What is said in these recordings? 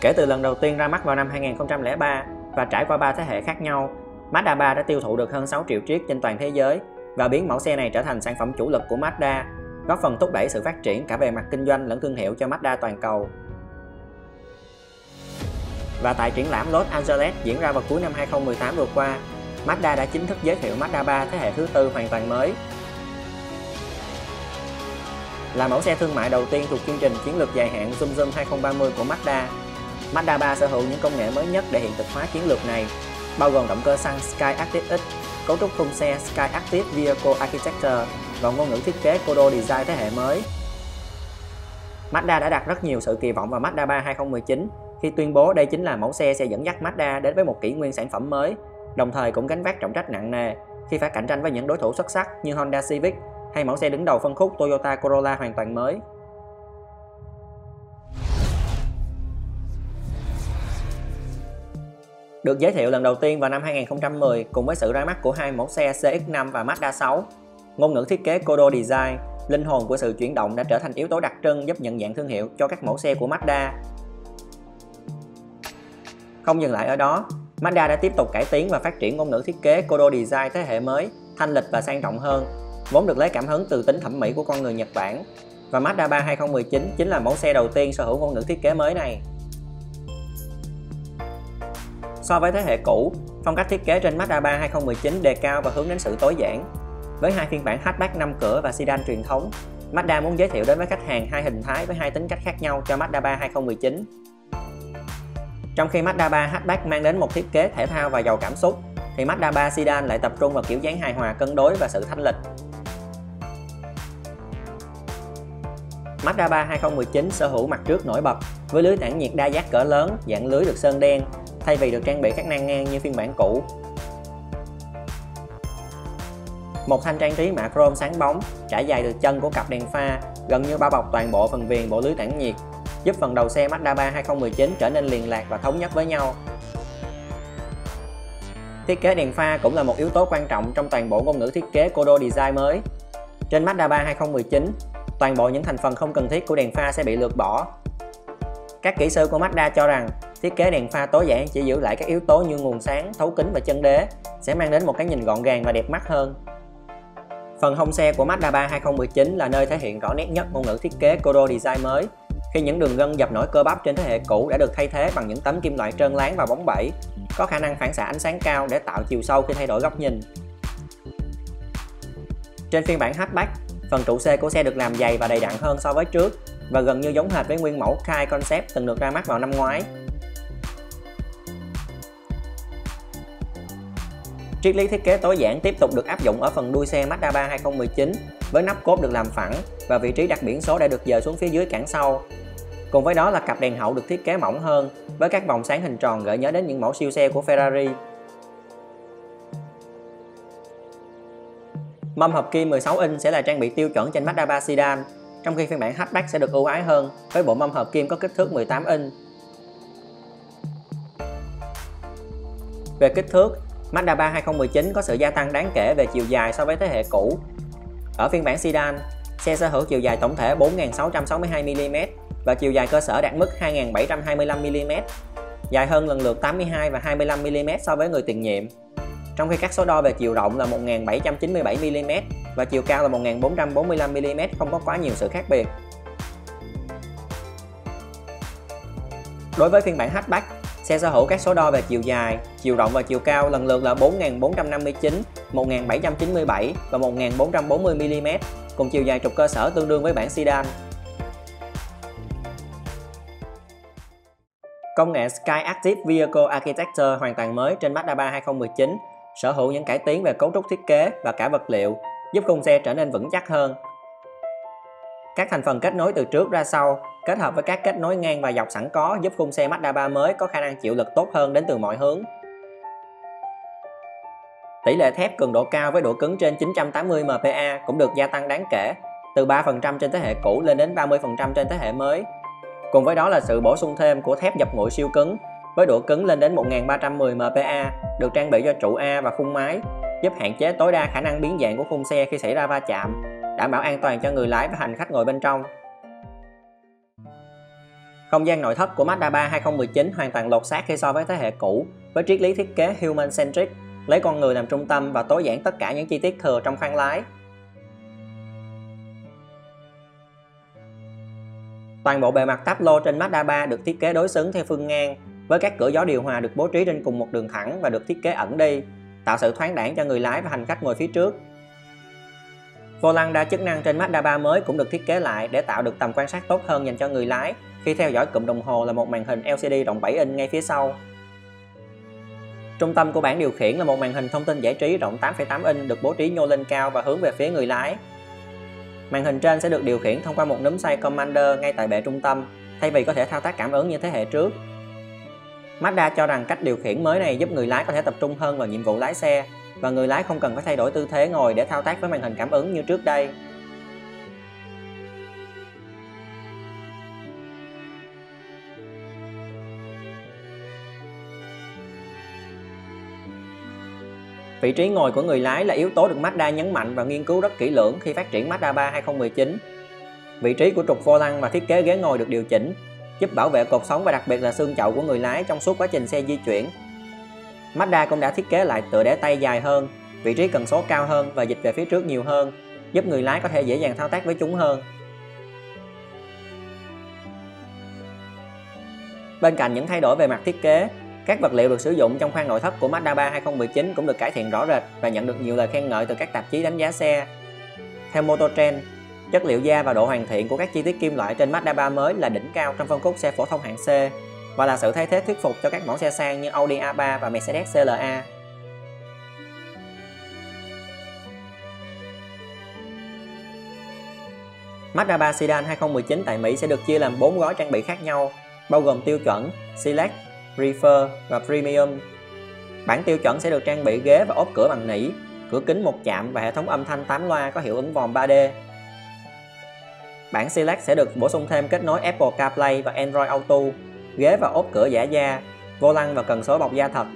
Kể từ lần đầu tiên ra mắt vào năm 2003 và trải qua 3 thế hệ khác nhau, Mazda 3 đã tiêu thụ được hơn 6 triệu chiếc trên toàn thế giới và biến mẫu xe này trở thành sản phẩm chủ lực của Mazda, góp phần thúc đẩy sự phát triển cả về mặt kinh doanh lẫn thương hiệu cho Mazda toàn cầu. Và tại triển lãm Los Angeles diễn ra vào cuối năm 2018 vừa qua, Mazda đã chính thức giới thiệu Mazda 3 thế hệ thứ tư hoàn toàn mới. Là mẫu xe thương mại đầu tiên thuộc chương trình chiến lược dài hạn Zoom Zoom 2030 của Mazda, Mazda 3 sở hữu những công nghệ mới nhất để hiện thực hóa chiến lược này, bao gồm động cơ xăng Skyactiv-X, cấu trúc khung xe SkyActiv Vehicle Architecture và ngôn ngữ thiết kế Kodo Design thế hệ mới. Mazda đã đặt rất nhiều sự kỳ vọng vào Mazda 3 2019 khi tuyên bố đây chính là mẫu xe sẽ dẫn dắt Mazda đến với một kỷ nguyên sản phẩm mới, đồng thời cũng gánh vác trọng trách nặng nề khi phải cạnh tranh với những đối thủ xuất sắc như Honda Civic hay mẫu xe đứng đầu phân khúc Toyota Corolla hoàn toàn mới. Được giới thiệu lần đầu tiên vào năm 2010 cùng với sự ra mắt của hai mẫu xe CX-5 và Mazda 6, ngôn ngữ thiết kế Kodo Design, linh hồn của sự chuyển động đã trở thành yếu tố đặc trưng giúp nhận dạng thương hiệu cho các mẫu xe của Mazda. Không dừng lại ở đó, Mazda đã tiếp tục cải tiến và phát triển ngôn ngữ thiết kế Kodo Design thế hệ mới, thanh lịch và sang trọng hơn, vốn được lấy cảm hứng từ tính thẩm mỹ của con người Nhật Bản. Và Mazda 3 2019 chính là mẫu xe đầu tiên sở hữu ngôn ngữ thiết kế mới này. So với thế hệ cũ, phong cách thiết kế trên Mazda 3 2019 đề cao và hướng đến sự tối giản. Với hai phiên bản hatchback 5 cửa và sedan truyền thống, Mazda muốn giới thiệu đến với khách hàng hai hình thái với hai tính cách khác nhau cho Mazda 3 2019. Trong khi Mazda 3 hatchback mang đến một thiết kế thể thao và giàu cảm xúc, thì Mazda 3 sedan lại tập trung vào kiểu dáng hài hòa cân đối và sự thanh lịch. Mazda 3 2019 sở hữu mặt trước nổi bật với lưới tản nhiệt đa giác cỡ lớn, dạng lưới được sơn đen, thay vì được trang bị các nang ngang như phiên bản cũ. Một thanh trang trí mạ chrome sáng bóng, trải dài từ chân của cặp đèn pha, gần như bao bọc toàn bộ phần viền bộ lưới tản nhiệt, giúp phần đầu xe Mazda 3 2019 trở nên liền lạc và thống nhất với nhau. Thiết kế đèn pha cũng là một yếu tố quan trọng trong toàn bộ ngôn ngữ thiết kế Kodo Design mới. Trên Mazda 3 2019, toàn bộ những thành phần không cần thiết của đèn pha sẽ bị lược bỏ. Các kỹ sư của Mazda cho rằng thiết kế đèn pha tối giản chỉ giữ lại các yếu tố như nguồn sáng, thấu kính và chân đế sẽ mang đến một cái nhìn gọn gàng và đẹp mắt hơn. Phần hông xe của Mazda 3 2019 là nơi thể hiện rõ nét nhất ngôn ngữ thiết kế Kodo Design mới khi những đường gân dập nổi cơ bắp trên thế hệ cũ đã được thay thế bằng những tấm kim loại trơn láng và bóng bẩy, có khả năng phản xạ ánh sáng cao để tạo chiều sâu khi thay đổi góc nhìn. Trên phiên bản hatchback, phần trụ xe của xe được làm dày và đầy đặn hơn so với trước và gần như giống hệt với nguyên mẫu Kai Concept từng được ra mắt vào năm ngoái. Triết lý thiết kế tối giản tiếp tục được áp dụng ở phần đuôi xe Mazda 3 2019 với nắp cốt được làm phẳng và vị trí đặt biển số đã được dời xuống phía dưới cản sau. Cùng với đó là cặp đèn hậu được thiết kế mỏng hơn với các vòng sáng hình tròn gợi nhớ đến những mẫu siêu xe của Ferrari. Mâm hợp kim 16 inch sẽ là trang bị tiêu chuẩn trên Mazda 3 sedan, trong khi phiên bản hatchback sẽ được ưu ái hơn với bộ mâm hợp kim có kích thước 18 inch. Về kích thước, Mazda 3 2019 có sự gia tăng đáng kể về chiều dài so với thế hệ cũ. Ở phiên bản sedan, xe sở hữu chiều dài tổng thể 4.662mm và chiều dài cơ sở đạt mức 2.725mm, dài hơn lần lượt 82 và 25mm so với người tiền nhiệm. Trong khi các số đo về chiều rộng là 1.797mm và chiều cao là 1.445mm không có quá nhiều sự khác biệt. Đối với phiên bản hatchback, Xe sở hữu các số đo về chiều dài, chiều rộng và chiều cao lần lượt là 4459, 1797 và 1440mm, cùng chiều dài trục cơ sở tương đương với bản sedan. Công nghệ Sky Active Vehicle Architecture hoàn toàn mới trên Mazda 3 2019 sở hữu những cải tiến về cấu trúc thiết kế và cả vật liệu, giúp khung xe trở nên vững chắc hơn. Các thành phần kết nối từ trước ra sau kết hợp với các kết nối ngang và dọc sẵn có giúp khung xe Mazda 3 mới có khả năng chịu lực tốt hơn đến từ mọi hướng. Tỷ lệ thép cường độ cao với độ cứng trên 980 MPa cũng được gia tăng đáng kể, từ 3% trên thế hệ cũ lên đến 30% trên thế hệ mới. Cùng với đó là sự bổ sung thêm của thép dập nguội siêu cứng với độ cứng lên đến 1310 MPa được trang bị cho trụ A và khung máy, giúp hạn chế tối đa khả năng biến dạng của khung xe khi xảy ra va chạm, đảm bảo an toàn cho người lái và hành khách ngồi bên trong. Không gian nội thất của Mazda 3 2019 hoàn toàn lột xác khi so với thế hệ cũ, với triết lý thiết kế human-centric, lấy con người làm trung tâm và tối giản tất cả những chi tiết thừa trong khoang lái. Toàn bộ bề mặt táp lô trên Mazda 3 được thiết kế đối xứng theo phương ngang, với các cửa gió điều hòa được bố trí trên cùng một đường thẳng và được thiết kế ẩn đi, tạo sự thoáng đãng cho người lái và hành khách ngồi phía trước. Vô lăng đa chức năng trên Mazda 3 mới cũng được thiết kế lại để tạo được tầm quan sát tốt hơn dành cho người lái khi theo dõi cụm đồng hồ là một màn hình LCD rộng 7 inch ngay phía sau. Trung tâm của bảng điều khiển là một màn hình thông tin giải trí rộng 8,8 inch được bố trí nhô lên cao và hướng về phía người lái. Màn hình trên sẽ được điều khiển thông qua một núm xoay Commander ngay tại bệ trung tâm, thay vì có thể thao tác cảm ứng như thế hệ trước. Mazda cho rằng cách điều khiển mới này giúp người lái có thể tập trung hơn vào nhiệm vụ lái xe và người lái không cần phải thay đổi tư thế ngồi để thao tác với màn hình cảm ứng như trước đây. Vị trí ngồi của người lái là yếu tố được Mazda nhấn mạnh và nghiên cứu rất kỹ lưỡng khi phát triển Mazda 3 2019. Vị trí của trục vô lăng và thiết kế ghế ngồi được điều chỉnh, giúp bảo vệ cột sống và đặc biệt là xương chậu của người lái trong suốt quá trình xe di chuyển. Mazda cũng đã thiết kế lại tựa để tay dài hơn, vị trí cần số cao hơn và dịch về phía trước nhiều hơn, giúp người lái có thể dễ dàng thao tác với chúng hơn. Bên cạnh những thay đổi về mặt thiết kế, các vật liệu được sử dụng trong khoang nội thất của Mazda 3 2019 cũng được cải thiện rõ rệt và nhận được nhiều lời khen ngợi từ các tạp chí đánh giá xe. Theo Motor Trend, chất liệu da và độ hoàn thiện của các chi tiết kim loại trên Mazda 3 mới là đỉnh cao trong phân khúc xe phổ thông hạng C và là sự thay thế thuyết phục cho các mẫu xe sang như Audi A3 và Mercedes CLA. Mazda 3 Sedan 2019 tại Mỹ sẽ được chia làm 4 gói trang bị khác nhau, bao gồm tiêu chuẩn, Select, Prefer và Premium. Bản tiêu chuẩn sẽ được trang bị ghế và ốp cửa bằng nỉ, cửa kính một chạm và hệ thống âm thanh 8 loa có hiệu ứng vòm 3D. Bản Select sẽ được bổ sung thêm kết nối Apple CarPlay và Android Auto, ghế và ốp cửa giả da, vô lăng và cần số bọc da thật,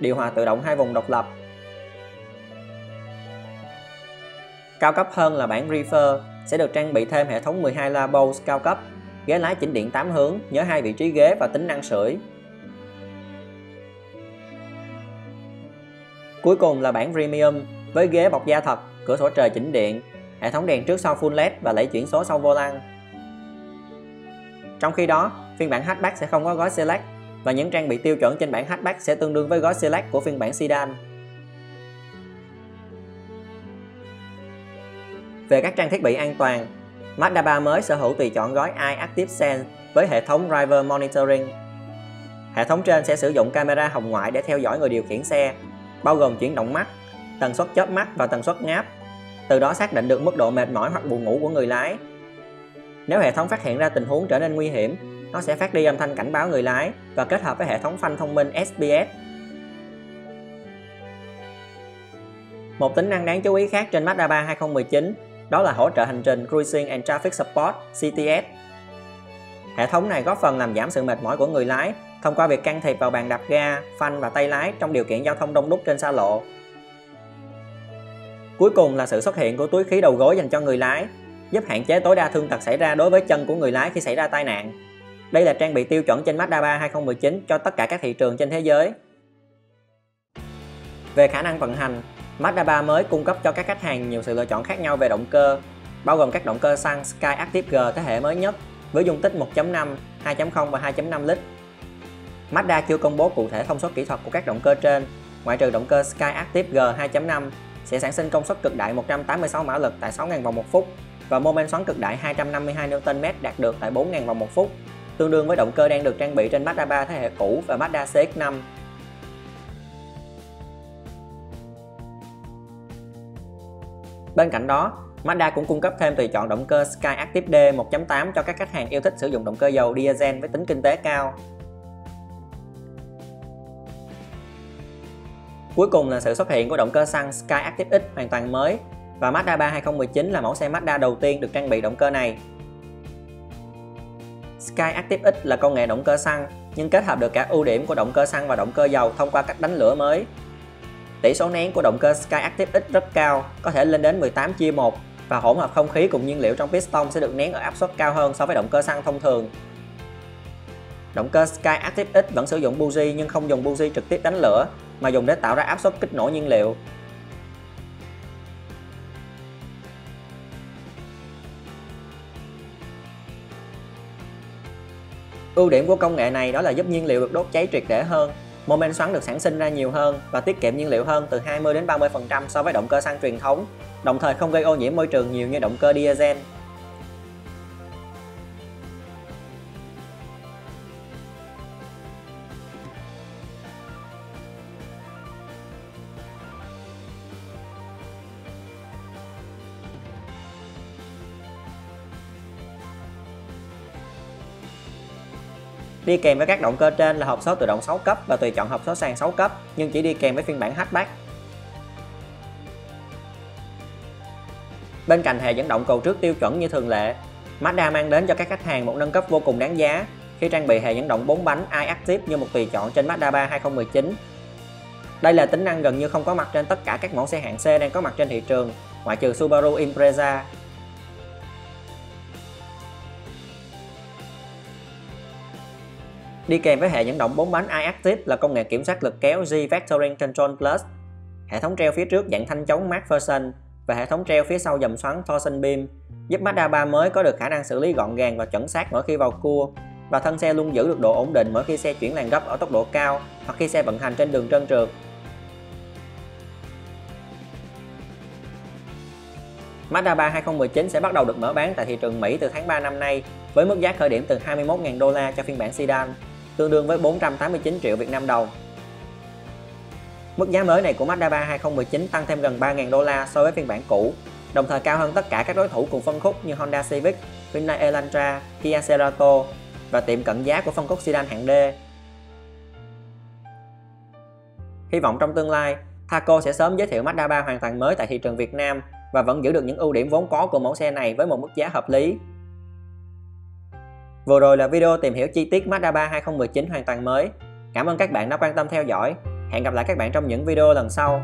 điều hòa tự động hai vùng độc lập. Cao cấp hơn là bản Reefer sẽ được trang bị thêm hệ thống 12 la Bose cao cấp, ghế lái chỉnh điện 8 hướng, nhớ hai vị trí ghế và tính năng sưởi. Cuối cùng là bản Premium với ghế bọc da thật, cửa sổ trời chỉnh điện, hệ thống đèn trước sau full LED và lấy chuyển số sau vô lăng. Trong khi đó, phiên bản hatchback sẽ không có gói Select và những trang bị tiêu chuẩn trên bản hatchback sẽ tương đương với gói Select của phiên bản sedan. Về các trang thiết bị an toàn, Mazda 3 mới sở hữu tùy chọn gói iActive Sense với hệ thống Driver Monitoring. Hệ thống trên sẽ sử dụng camera hồng ngoại để theo dõi người điều khiển xe, bao gồm chuyển động mắt, tần suất chớp mắt và tần suất ngáp, từ đó xác định được mức độ mệt mỏi hoặc buồn ngủ của người lái. Nếu hệ thống phát hiện ra tình huống trở nên nguy hiểm, nó sẽ phát đi âm thanh cảnh báo người lái và kết hợp với hệ thống phanh thông minh SPS. Một tính năng đáng chú ý khác trên Mazda 3 2019 đó là hỗ trợ hành trình Cruising and Traffic Support CTS. Hệ thống này góp phần làm giảm sự mệt mỏi của người lái thông qua việc can thiệp vào bàn đạp ga, phanh và tay lái trong điều kiện giao thông đông đúc trên xa lộ. Cuối cùng là sự xuất hiện của túi khí đầu gối dành cho người lái, giúp hạn chế tối đa thương tật xảy ra đối với chân của người lái khi xảy ra tai nạn. Đây là trang bị tiêu chuẩn trên Mazda 3 2019 cho tất cả các thị trường trên thế giới. Về khả năng vận hành, Mazda 3 mới cung cấp cho các khách hàng nhiều sự lựa chọn khác nhau về động cơ, bao gồm các động cơ xăng Sky Active G thế hệ mới nhất với dung tích 1.5, 2.0 và 2.5 lít. Mazda chưa công bố cụ thể thông số kỹ thuật của các động cơ trên, ngoại trừ động cơ Skyactiv G 2.5 sẽ sản sinh công suất cực đại 186 mã lực tại 6.000 vòng một phút và mô men xoắn cực đại 252 Nm đạt được tại 4.000 vòng một phút, tương đương với động cơ đang được trang bị trên Mazda 3 thế hệ cũ và Mazda CX-5 Bên cạnh đó, Mazda cũng cung cấp thêm tùy chọn động cơ Skyactiv-D 1.8 cho các khách hàng yêu thích sử dụng động cơ dầu diesel với tính kinh tế cao. Cuối cùng là sự xuất hiện của động cơ xăng Sky Active X hoàn toàn mới và Mazda 3 2019 là mẫu xe Mazda đầu tiên được trang bị động cơ này. Sky Active X là công nghệ động cơ xăng nhưng kết hợp được cả ưu điểm của động cơ xăng và động cơ dầu thông qua cách đánh lửa mới Tỷ số nén của động cơ Sky Active X rất cao, có thể lên đến 18 chia 1 và hỗn hợp không khí cùng nhiên liệu trong piston sẽ được nén ở áp suất cao hơn so với động cơ xăng thông thường. Động cơ Sky Active X vẫn sử dụng buji nhưng không dùng buji trực tiếp đánh lửa mà dùng để tạo ra áp suất kích nổ nhiên liệu. Ưu điểm của công nghệ này đó là giúp nhiên liệu được đốt cháy triệt để hơn, mô men xoắn được sản sinh ra nhiều hơn và tiết kiệm nhiên liệu hơn từ 20 đến 30% so với động cơ xăng truyền thống, đồng thời không gây ô nhiễm môi trường nhiều như động cơ diesel. Đi kèm với các động cơ trên là hộp số tự động 6 cấp và tùy chọn hộp số sàn 6 cấp nhưng chỉ đi kèm với phiên bản hatchback. Bên cạnh hệ dẫn động cầu trước tiêu chuẩn như thường lệ, Mazda mang đến cho các khách hàng một nâng cấp vô cùng đáng giá khi trang bị hệ dẫn động 4 bánh iActive như một tùy chọn trên Mazda 3 2019. Đây là tính năng gần như không có mặt trên tất cả các mẫu xe hạng C đang có mặt trên thị trường, ngoại trừ Subaru Impreza Đi kèm với hệ dẫn động 4 bánh iActive là công nghệ kiểm soát lực kéo G Vectoring Control Plus, hệ thống treo phía trước dạng thanh chống MacPherson và hệ thống treo phía sau dầm xoắn Torsion Beam, giúp Mazda 3 mới có được khả năng xử lý gọn gàng và chuẩn xác mỗi khi vào cua. Và thân xe luôn giữ được độ ổn định mỗi khi xe chuyển làn gấp ở tốc độ cao hoặc khi xe vận hành trên đường trơn trượt. Mazda 3 2019 sẽ bắt đầu được mở bán tại thị trường Mỹ từ tháng 3 năm nay với mức giá khởi điểm từ 21.000 đô la cho phiên bản sedan tương đương với 489 triệu Việt Nam đồng. Mức giá mới này của Mazda 3 2019 tăng thêm gần 3.000 đô la so với phiên bản cũ, đồng thời cao hơn tất cả các đối thủ cùng phân khúc như Honda Civic, Hyundai Elantra, Kia Cerato và tiệm cận giá của phân khúc sedan hạng D. Hy vọng trong tương lai, Thaco sẽ sớm giới thiệu Mazda 3 hoàn toàn mới tại thị trường Việt Nam và vẫn giữ được những ưu điểm vốn có của mẫu xe này với một mức giá hợp lý Vừa rồi là video tìm hiểu chi tiết Mazda 3 2019 hoàn toàn mới. Cảm ơn các bạn đã quan tâm theo dõi. Hẹn gặp lại các bạn trong những video lần sau.